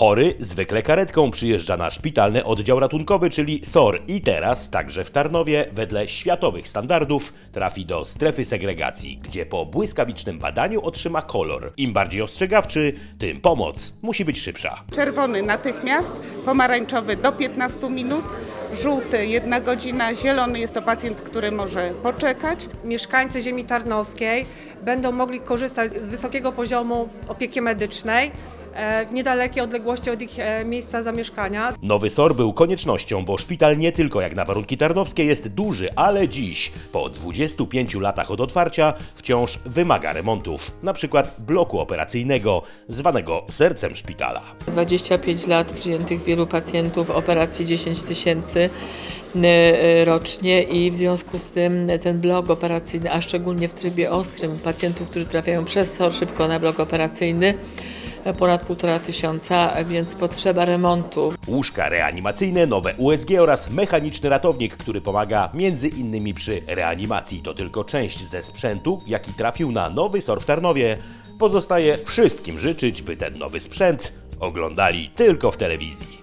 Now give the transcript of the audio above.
Chory zwykle karetką przyjeżdża na szpitalny oddział ratunkowy, czyli SOR i teraz także w Tarnowie wedle światowych standardów trafi do strefy segregacji, gdzie po błyskawicznym badaniu otrzyma kolor. Im bardziej ostrzegawczy, tym pomoc musi być szybsza. Czerwony natychmiast, pomarańczowy do 15 minut, żółty jedna godzina, zielony jest to pacjent, który może poczekać. mieszkańcy ziemi tarnowskiej będą mogli korzystać z wysokiego poziomu opieki medycznej w niedalekiej odległości od ich e, miejsca zamieszkania. Nowy SOR był koniecznością, bo szpital nie tylko jak na warunki tarnowskie jest duży, ale dziś, po 25 latach od otwarcia, wciąż wymaga remontów. Na przykład bloku operacyjnego, zwanego sercem szpitala. 25 lat przyjętych wielu pacjentów, operacji 10 tysięcy e, rocznie i w związku z tym ten blok operacyjny, a szczególnie w trybie ostrym pacjentów, którzy trafiają przez SOR szybko na blok operacyjny, e, ponad półtora tysiąca, więc potrzeba remontu. Łóżka reanimacyjne, nowe USG oraz mechaniczny ratownik, który pomaga między innymi przy reanimacji. To tylko część ze sprzętu, jaki trafił na nowy SOR w Tarnowie. Pozostaje wszystkim życzyć, by ten nowy sprzęt oglądali tylko w telewizji.